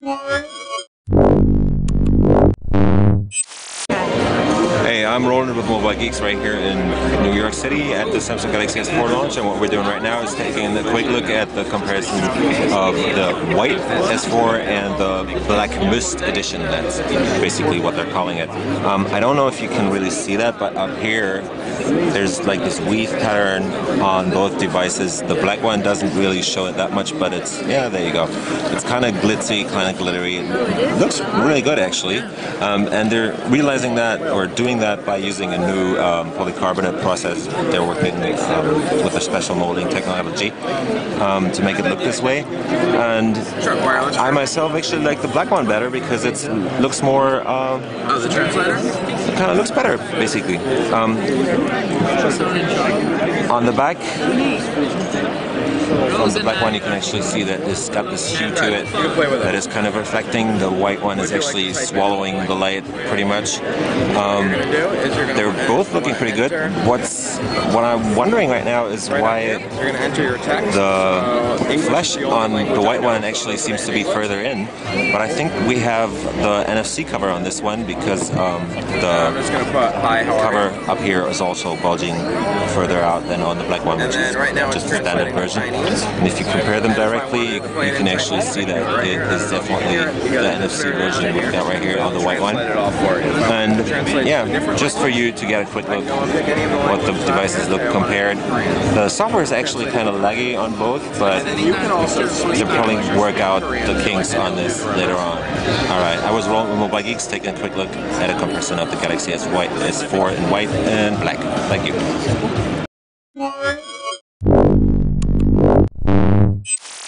Hey, I'm Roland with Mobile Geeks right here in New York City at the Samsung Galaxy S4 launch and what we're doing right now is taking a quick look at the comparison of the white S4 and the Black Mist edition. That's basically what they're calling it. Um, I don't know if you can really see that, but up here there's like this weave pattern on both devices. The black one doesn't really show it that much, but it's, yeah, there you go. It's kind of glitzy, kind of glittery. It looks really good actually. Um, and they're realizing that or doing that by using a new um, polycarbonate process. They're working um, with a special molding technology um, to make it look this way. And I myself actually like the black one better because it looks more. Uh, oh, the translator. It kind of looks better, basically. Um, on the back, on the black one you can actually see that it's got this hue to it that is kind of reflecting. The white one is actually swallowing the light pretty much. Um, they're both pretty good. What's what I'm wondering right now is why the flesh on the white one actually seems to be further in. But I think we have the NFC cover on this one because um, the cover up here is also bulging further out than on the black one, which is just the standard version. And if you compare them directly, you can actually see that it is definitely the NFC version we've got right here on the white one. And yeah, just for you to get a quick look what the devices look compared. The software is actually kind of laggy on both, but they'll probably work out the kinks on this later on. Alright, I was Roland with Mobile Geeks taking a quick look at a comparison of the Galaxy S white, S4 in white and black. Thank you.